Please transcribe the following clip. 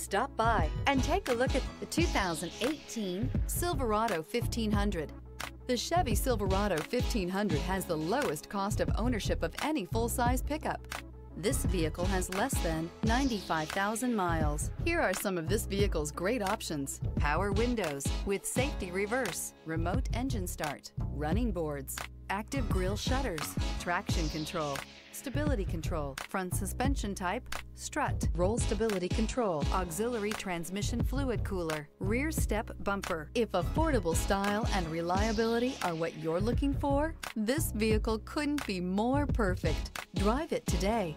Stop by and take a look at the 2018 Silverado 1500. The Chevy Silverado 1500 has the lowest cost of ownership of any full-size pickup. This vehicle has less than 95,000 miles. Here are some of this vehicle's great options. Power windows with safety reverse, remote engine start, running boards, active grille shutters, traction control, stability control, front suspension type, strut, roll stability control, auxiliary transmission fluid cooler, rear step bumper. If affordable style and reliability are what you're looking for, this vehicle couldn't be more perfect. Drive it today.